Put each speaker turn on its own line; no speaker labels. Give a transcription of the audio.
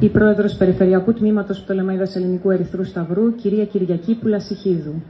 Η Πρόεδρος Περιφερειακού Τμήματος Πτολεμαίδας Ελληνικού Ερυθρού Σταυρού, κυρία Κυριακή Πουλασιχίδου.